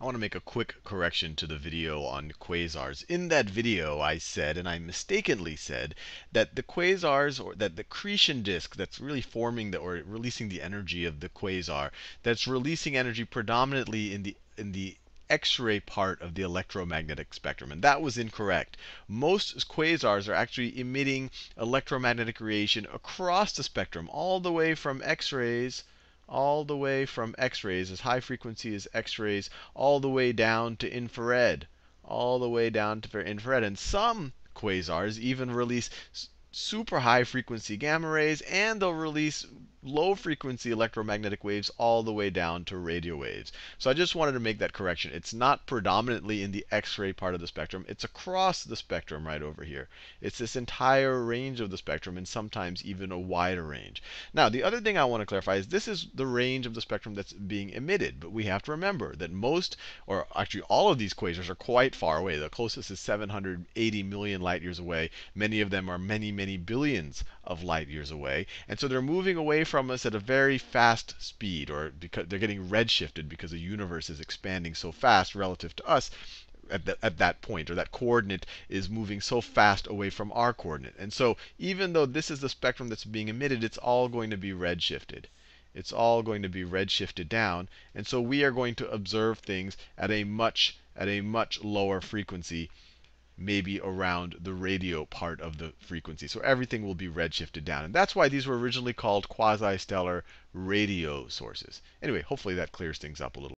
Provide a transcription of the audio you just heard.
I want to make a quick correction to the video on quasars. In that video, I said, and I mistakenly said, that the quasars, or that the accretion disk that's really forming the, or releasing the energy of the quasar, that's releasing energy predominantly in the in the X-ray part of the electromagnetic spectrum. And that was incorrect. Most quasars are actually emitting electromagnetic radiation across the spectrum, all the way from X-rays all the way from X-rays, as high frequency as X-rays, all the way down to infrared, all the way down to infrared. And some quasars even release super high frequency gamma rays, and they'll release low frequency electromagnetic waves all the way down to radio waves. So I just wanted to make that correction. It's not predominantly in the X-ray part of the spectrum. It's across the spectrum right over here. It's this entire range of the spectrum, and sometimes even a wider range. Now, the other thing I want to clarify is this is the range of the spectrum that's being emitted. But we have to remember that most, or actually all of these quasars are quite far away. The closest is 780 million light years away. Many of them are many, many billions of light years away. And so they're moving away from us at a very fast speed, or because they're getting redshifted because the universe is expanding so fast relative to us at, the, at that point, or that coordinate is moving so fast away from our coordinate. And so even though this is the spectrum that's being emitted, it's all going to be redshifted. It's all going to be redshifted down. And so we are going to observe things at a much at a much lower frequency maybe around the radio part of the frequency. So everything will be redshifted down. And that's why these were originally called quasi-stellar radio sources. Anyway, hopefully that clears things up a little.